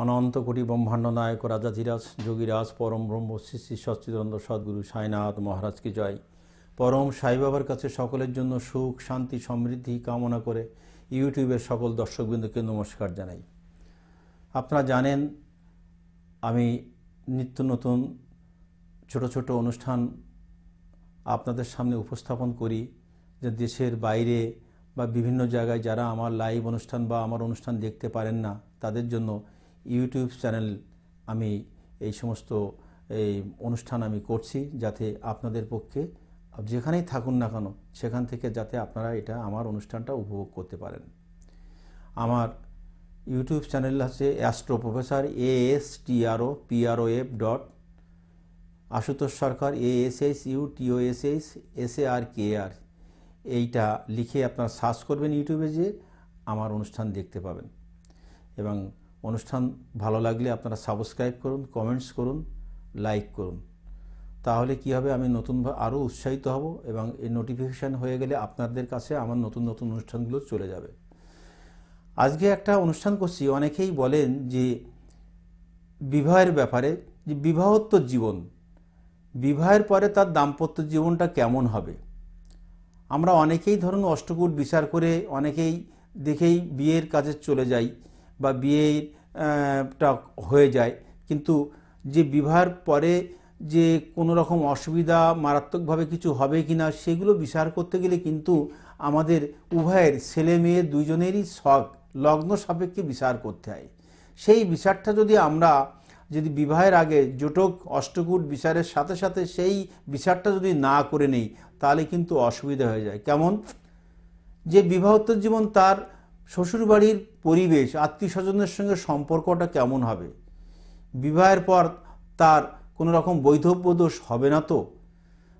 অনন্ত কোটি ব্রহ্মাণ্ড নায়ক রাজাধিরাজ, যোগীরাজ, পরম ব্রহ্ম, শ্রী শ্রী সচ্চিদানন্দ সদ্গুরু সাইনাথ মহারাজকে জয়। পরম সাই বাবার কাছে সকলের জন্য সুখ, শান্তি, সমৃদ্ধি কামনা করে ইউটিউবের সকল দর্শকবৃন্দকে নমস্কার জানাই। আপনারা জানেন, আমি নিত্য নতুন ছোট ছোট অনুষ্ঠান আপনাদের সামনে উপস্থাপন করি যে দেশের বাইরে বা বিভিন্ন জায়গায় যারা আমার লাইভ অনুষ্ঠান বা আমার অনুষ্ঠান দেখতে পারেন না, তাদের জন্য ইউটিউব চ্যানেল আমি এই সমস্ত, এই অনুষ্ঠান আমি করছি যাতে আপনাদের পক্ষে যেখানেই থাকুন না কেন, সেখান থেকে যাতে আপনারা এটা, আমার অনুষ্ঠানটা উপভোগ করতে পারেন। আমার ইউটিউব চ্যানেল আছে astro professor A S T R O P R O F dot, Ashutosh Sarkar, A S S U T O S S S A R K R. এইটা লিখে আপনারা সার্চ করবেন ইউটিউবে যে আমার অনুষ্ঠান দেখতে পাবেন। এবং অনুষ্ঠান ভালো লাগলে আপনারা সাবস্ক্রাইব করুন কমেন্টস করুন লাইক করুন। তাহলে কি হবে? আমি নতুন আরও উৎসাহিত হব এবং এই নোটিফিকেশান হয়ে গেলে আপনাদের কাছে আমার নতুন নতুন অনুষ্ঠানগুলো চলে যাবে। আজকে একটা অনুষ্ঠান করছি, অনেকেই বলেন যে বিবাহের ব্যাপারে, যে বিবাহোত্তর জীবন, বিবাহের পরে তার দাম্পত্য জীবনটা কেমন হবে? আমরা অনেকেই ধরুন অষ্টকূট বিচার করে অনেকেই দেখেই বিয়ের কাজে চলে যাই। বা বিয়েটা হয়ে যায়। কিন্তু যে বিবাহের পরে যে কোনো রকম অসুবিধা মারাত্মকভাবে কিছু হবে কি না সেগুলো বিচার করতে গেলে কিন্তু আমাদের উভয়ের ছেলে মেয়ে দুজনেরই শখ, লগ্ন সাপেক্ষে বিচার করতে হয়। সেই বিচারটা যদি আমরা যদি বিবাহের আগে জোটক, অষ্টকূট বিচারের সাথে সাথে সেই বিচারটা যদি না করে নেই, তাহলে কিন্তু অসুবিধা হয়ে যায়। কেমন? যে বিবাহোত্তর জীবন তার শ্বশুরবাড়ির পরিবেশ আত্মীয় স্বজনের সঙ্গে সম্পর্কটা কেমন হবে? বিবাহের পর তার কোনো রকম বৈধব্য দোষ হবে না তো?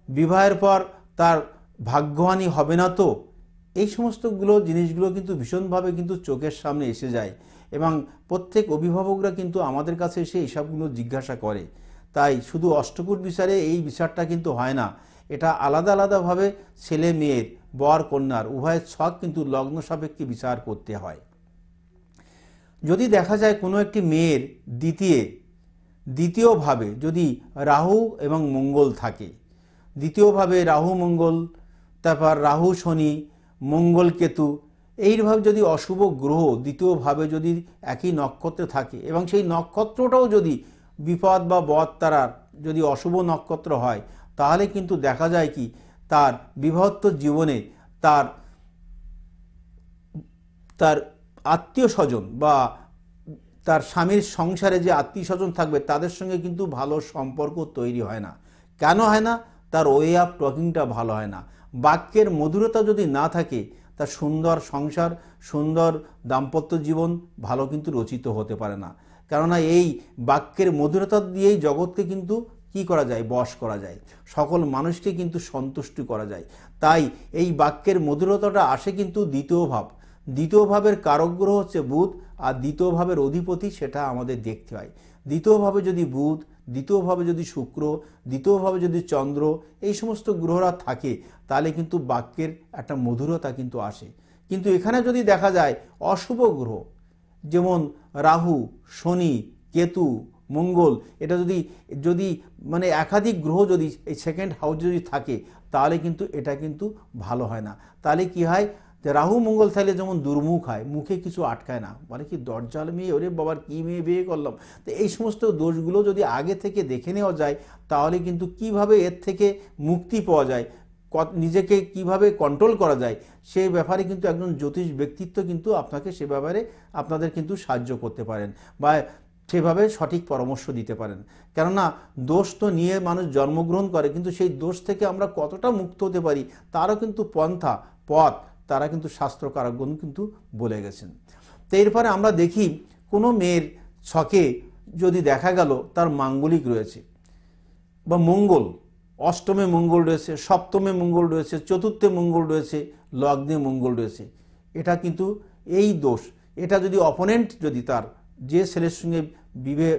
বিবাহের পর তার ভাগ্যহানি হবে না তো? এই সমস্তগুলো, জিনিসগুলো কিন্তু ভীষণভাবে কিন্তু চোখের সামনে এসে যায় এবং প্রত্যেক অভিভাবকরা কিন্তু আমাদের কাছে এসে এইসবগুলো জিজ্ঞাসা করে। তাই শুধু অষ্টকূট বিচারে এই বিচারটা কিন্তু হয় না। এটা আলাদা আলাদাভাবে ছেলে মেয়ের বর কন্যার উভয়ের ছক কিন্তু লগ্ন সাপেক্ষে বিচার করতে হয়। যদি দেখা যায় কোনো একটি মেয়ের দ্বিতীয়, দ্বিতীয়ভাবে যদি রাহু এবং মঙ্গল থাকে, দ্বিতীয়ভাবে রাহু, মঙ্গল, তারপর রাহু, শনি, মঙ্গল, কেতু, এইভাবে যদি অশুভ গ্রহ দ্বিতীয়ভাবে যদি একই নক্ষত্রে থাকে এবং সেই নক্ষত্রটাও যদি বিপদ বা বধ তারার যদি অশুভ নক্ষত্র হয়, তাহলে কিন্তু দেখা যায় কি তার বিভক্ত জীবনে তার তার আত্মীয় স্বজন বা তার স্বামীর সংসারে যে আত্মীয় স্বজন থাকবে, তাদের সঙ্গে কিন্তু ভালো সম্পর্ক তৈরি হয় না। কেন হয় না? তার ওয়ে অফ টকিংটা ভালো হয় না। বাক্যের মধুরতা যদি না থাকে, তার সুন্দর সংসার, সুন্দর দাম্পত্য জীবন ভালো কিন্তু রচিত হতে পারে না। কেননা এই বাক্যের মধুরতা দিয়েই জগৎকে কিন্তু কি করা যায়, বশ করা যায়? সকল মানুষকে কিন্তু সন্তুষ্টি করা যায়। তাই এই বাক্যের মধুরতাটা আসে কিন্তু দ্বিতীয় ভাব। দ্বিতীয় ভাবের কারকগ্রহ হচ্ছে বুধ, আর দ্বিতীয় ভাবের অধিপতি সেটা আমাদের দেখতে হয়। দ্বিতীয়ভাবে যদি বুধ দ্বিতীয়ভাবে যদি শুক্র দ্বিতীয়ভাবে যদি চন্দ্র, এই সমস্ত গ্রহরা থাকে, তাহলে কিন্তু বাক্যের একটা মধুরতা কিন্তু আসে। কিন্তু এখানে যদি দেখা যায় অশুভ গ্রহ, যেমন রাহু, শনি, কেতু মঙ্গল। এটা যদি যদি মানে একাধিক গ্রহ যদি এই সেকেন্ড হাউস যদি থাকে, তাহলে কিন্তু এটা কিন্তু ভালো হয় না। তাহলে কি হয়? যে রাহু মঙ্গল থাকলে যেমন দুর্মুখ হয়, মুখে কিছু আটকায় না। মানে কি দরজাল মেয়ে, ওরে বাবার কী মেয়ে বিয়ে করলাম? তো এই সমস্ত দোষগুলো যদি আগে থেকে দেখে নেওয়া যায়, তাহলে কিন্তু কীভাবে এর থেকে মুক্তি পাওয়া যায় ক নিজেকে কীভাবে কন্ট্রোল করা যায় সেই ব্যাপারে কিন্তু একজন জ্যোতিষ ব্যক্তিত্ব কিন্তু আপনাকে সে ব্যাপারে আপনাদের কিন্তু সাহায্য করতে পারেন। বা সেভাবে সঠিক পরামর্শ দিতে পারেন। কেননা দোষ তো নিয়ে মানুষ জন্মগ্রহণ করে, কিন্তু সেই দোষ থেকে আমরা কতটা মুক্ত হতে পারি তারও কিন্তু পন্থা, পথ, তারা কিন্তু শাস্ত্র শাস্ত্রকারকগণ কিন্তু বলে গেছেন। তো এরপরে আমরা দেখি কোনো মেয়ের ছকে যদি দেখা গেল তার মাঙ্গলিক রয়েছে বা মঙ্গল, অষ্টমে মঙ্গল রয়েছে, সপ্তমে মঙ্গল রয়েছে, চতুর্থে মঙ্গল রয়েছে, লগ্নে মঙ্গল রয়েছে, এটা কিন্তু এই দোষ। এটা যদি অপোনেন্ট যদি তার যে ছেলের সঙ্গে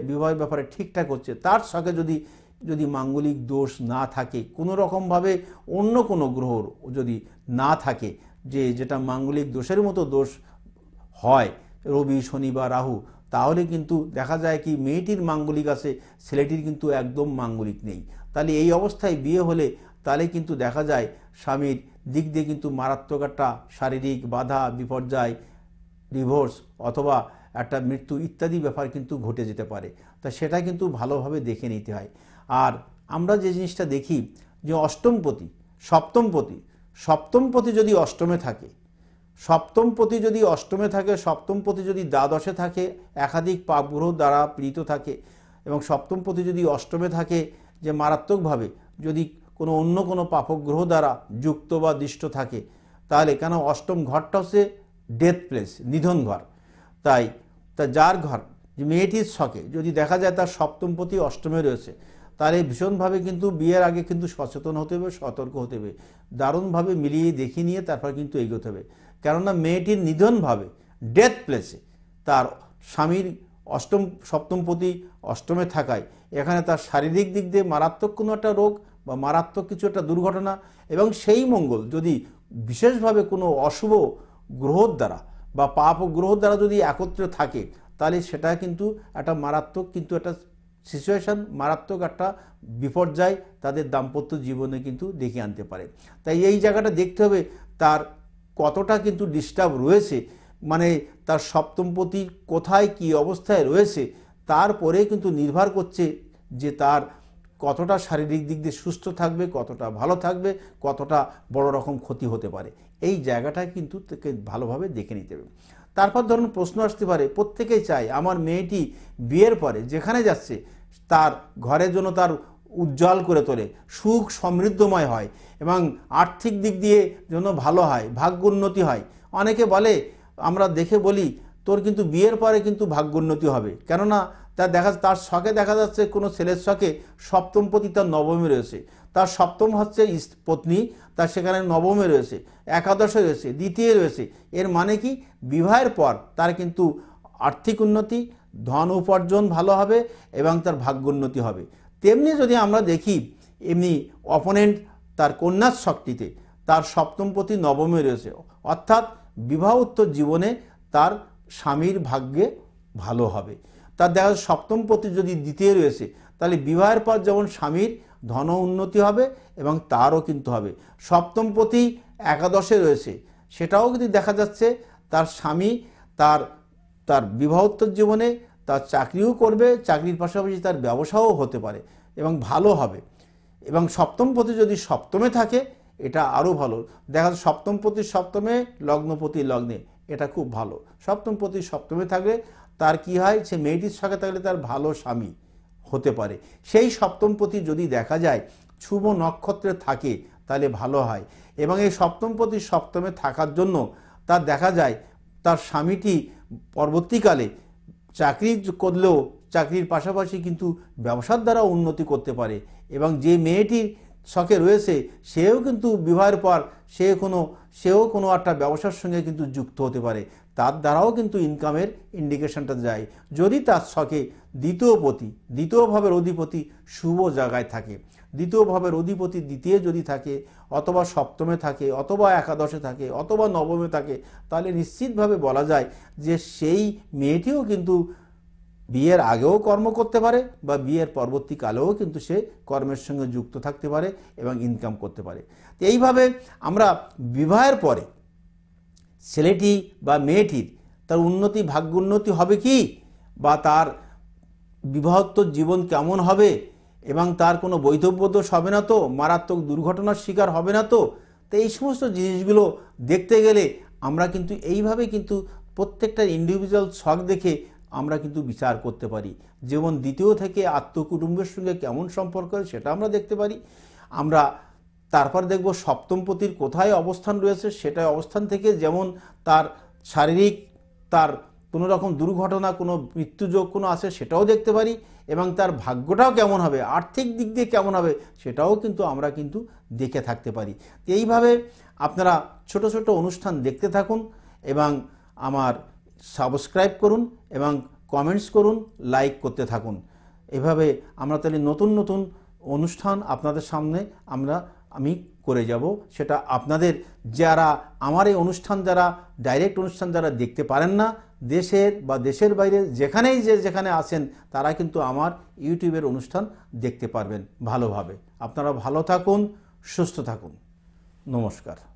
বিবাহের ব্যাপারে ঠিকঠাক হচ্ছে, তার সঙ্গে যদি যদি মাঙ্গলিক দোষ না থাকে, কোনো রকমভাবে অন্য কোনো গ্রহর যদি না থাকে, যে যেটা মাঙ্গলিক দোষের মতো দোষ হয়, রবি, শনি বা রাহু, তাহলে কিন্তু দেখা যায় কি মেয়েটির মাঙ্গলিক আছে, ছেলেটির কিন্তু একদম মাঙ্গলিক নেই। তাহলে এই অবস্থায় বিয়ে হলে তাহলে কিন্তু দেখা যায় স্বামীর দিক দিয়ে কিন্তু মারাত্মক একটা শারীরিক বাধা, বিপর্যয় ডিভোর্স অথবা একটা মৃত্যু ইত্যাদি ব্যাপার কিন্তু ঘটে যেতে পারে। তা সেটা কিন্তু ভালোভাবে দেখে নিতে হয়। আর আমরা যে জিনিসটা দেখি যে অষ্টমপতি, সপ্তমপতি সপ্তমপতি যদি অষ্টমে থাকে, সপ্তমপতি যদি অষ্টমে থাকে, সপ্তমপতি যদি দ্বাদশে থাকে, একাধিক পাপগ্রহ দ্বারা পীড়িত থাকে এবং সপ্তমপতি যদি অষ্টমে থাকে, যে মারাত্মকভাবে যদি কোনো অন্য কোনো পাপগ্রহ দ্বারা যুক্ত বা দৃষ্ট থাকে, তাহলে কেন অষ্টম ঘরটা হচ্ছে ডেথ প্লেস নিধন ঘর। তাই তা যার ঘর, যে মেয়েটির শখে, যদি দেখা যায় তার সপ্তমপতি অষ্টমে রয়েছে তাহলে ভীষণভাবে কিন্তু বিয়ের আগে কিন্তু সচেতন হতে হবে, সতর্ক হতে হবে, দারুণভাবে মিলিয়ে দেখিয়ে নিয়ে তারপর কিন্তু এগোতে হবে। কেননা মেয়েটির নিধনভাবে ডেথ প্লেসে তার স্বামীর অষ্টম, সপ্তমপতি অষ্টমে থাকায়, এখানে তার শারীরিক দিক দিয়ে মারাত্মক কোনো একটা রোগ বা মারাত্মক কিছু একটা দুর্ঘটনা এবং সেই মঙ্গল যদি বিশেষভাবে কোনো অশুভ গ্রহর দ্বারা বা পাপ ও গ্রহ দ্বারা যদি একত্রে থাকে, তাহলে সেটা কিন্তু একটা মারাত্মক কিন্তু একটা সিচুয়েশান মারাত্মক একটা বিপর্যয় তাদের দাম্পত্য জীবনে কিন্তু ডেকে আনতে পারে। তাই এই জায়গাটা দেখতে হবে তার কতটা কিন্তু ডিস্টার্ব রয়েছে মানে তার সপ্তমপতি কোথায়, কি অবস্থায় রয়েছে, তারপরে কিন্তু নির্ভর করছে যে তার কতটা শারীরিক দিক দিয়ে সুস্থ থাকবে, কতটা ভালো থাকবে, কতটা বড় রকম ক্ষতি হতে পারে। এই জায়গাটা কিন্তু তাকে ভালোভাবে দেখে নিতে হবে। তারপর ধরুন প্রশ্ন আসতে পারে, প্রত্যেকেই চায় আমার মেয়েটি বিয়ের পরে যেখানে যাচ্ছে তার ঘরের জন্য তার উজ্জ্বল করে তোলে, সুখ সমৃদ্ধময় হয় এবং আর্থিক দিক দিয়ে জন্য ভালো হয়, ভাগ্য উন্নতি হয়। অনেকে বলে, আমরা দেখে বলি, তোর কিন্তু বিয়ের পরে কিন্তু ভাগ্যোন্নতি হবে। কেননা তার দেখা তার শখে দেখা যাচ্ছে কোনো ছেলের শখে সপ্তম পতি তার নবমে রয়েছে। তার সপ্তম হচ্ছে পত্নী, তার সেখানে নবমে রয়েছে, একাদশে রয়েছে, দ্বিতীয় রয়েছে। এর মানে কি? বিবাহের পর তার কিন্তু আর্থিক উন্নতি, ধন উপার্জন ভালো হবে এবং তার ভাগ্যোন্নতি হবে। তেমনি যদি আমরা দেখি, এমনি অপোনেন্ট তার কন্যার শক্তিতে তার সপ্তম সপ্তমপতি নবমে রয়েছে। অর্থাৎ বিবাহ উত্তর জীবনে তার স্বামীর ভাগ্যে ভালো হবে। তার দেখা সপ্তমপতি যদি দ্বিতীয় রয়েছে, তাহলে বিবাহের পর যেমন স্বামীর ধন উন্নতি হবে এবং তারও কিন্তু হবে। সপ্তমপতি একাদশে রয়েছে, সেটাও কিন্তু দেখা যাচ্ছে তার স্বামী তার তার বিবাহোত্তর জীবনে তার চাকরিও করবে, চাকরির পাশাপাশি তার ব্যবসাও হতে পারে এবং ভালো হবে। এবং সপ্তমপতি যদি সপ্তমে থাকে, এটা আরও ভালো। দেখা যাচ্ছে সপ্তমপতি সপ্তমে, লগ্নপতি লগ্নে, এটা খুব ভালো। সপ্তমপতি সপ্তমে থাকলে তার কি হয়? সে মেয়েটির সঙ্গে থাকলে তার ভালো স্বামী হতে পারে। সেই সপ্তমপতি যদি দেখা যায়, শুভ নক্ষত্রে থাকে, তাহলে ভালো হয়। এবং এই সপ্তমপতি সপ্তমে থাকার জন্য তার দেখা যায়, তার স্বামীটি পরবর্তীকালে চাকরি করলেও চাকরির পাশাপাশি কিন্তু ব্যবসার দ্বারা উন্নতি করতে পারে। এবং যে মেয়েটির শখে রয়েছে, সেও কিন্তু বিবাহের পর সে কোনো সেও কোনো একটা ব্যবসার সঙ্গে কিন্তু যুক্ত হতে পারে। তার দ্বারাও কিন্তু ইনকামের ইন্ডিকেশনটা যায়। যদি তার শখে দ্বিতীয় পতি, দ্বিতীয় ভাবের অধিপতি শুভ জায়গায় থাকে, দ্বিতীয় ভাবের অধিপতি দ্বিতীয় যদি থাকে, অথবা সপ্তমে থাকে, অথবা একাদশে থাকে, অথবা নবমে থাকে, তাহলে নিশ্চিতভাবে বলা যায় যে সেই মেয়েটিও কিন্তু বিয়ের আগেও কর্ম করতে পারে বা বিয়ের পরবর্তীকালেও কিন্তু সে কর্মের সঙ্গে যুক্ত থাকতে পারে এবং ইনকাম করতে পারে। তো এইভাবে আমরা বিবাহের পরে ছেলেটি বা মেয়েটির তার উন্নতি ভাগ্য উন্নতি হবে কি বা তার বিবাহোত্তর জীবন কেমন হবে এবং তার কোনো বৈধব্য দোষ হবে না তো, মারাত্মক দুর্ঘটনার শিকার হবে না তো? তো এই সমস্ত জিনিসগুলো দেখতে গেলে আমরা কিন্তু এইভাবে কিন্তু প্রত্যেকটা ইন্ডিভিজুয়াল শখ দেখে আমরা কিন্তু বিচার করতে পারি। যেমন দ্বিতীয় থেকে আত্মকুটুম্বের সঙ্গে কেমন সম্পর্ক সেটা আমরা দেখতে পারি। আমরা তারপর দেখব সপ্তমপতির কোথায় অবস্থান রয়েছে সেটা অবস্থান থেকে যেমন তার শারীরিক, তার কোনো রকম দুর্ঘটনা, কোনো মৃত্যুযোগ কোনো আছে সেটাও দেখতে পারি এবং তার ভাগ্যটাও কেমন হবে, আর্থিক দিক দিয়ে কেমন হবে সেটাও কিন্তু আমরা কিন্তু দেখে থাকতে পারি। এইভাবে আপনারা ছোট ছোট অনুষ্ঠান দেখতে থাকুন এবং আমার সাবস্ক্রাইব করুন এবং কমেন্টস করুন, লাইক করতে থাকুন। এভাবে আমরা তাহলে নতুন নতুন অনুষ্ঠান আপনাদের সামনে আমরা, আমি করে যাব। সেটা আপনাদের যারা আমার এই অনুষ্ঠান যারা ডাইরেক্ট অনুষ্ঠান যারা দেখতে পারেন না, দেশের বা দেশের বাইরে যেখানেই যে যেখানে আছেন, তারা কিন্তু আমার ইউটিউবের অনুষ্ঠান দেখতে পারবেন ভালোভাবে। আপনারা ভালো থাকুন, সুস্থ থাকুন। নমস্কার।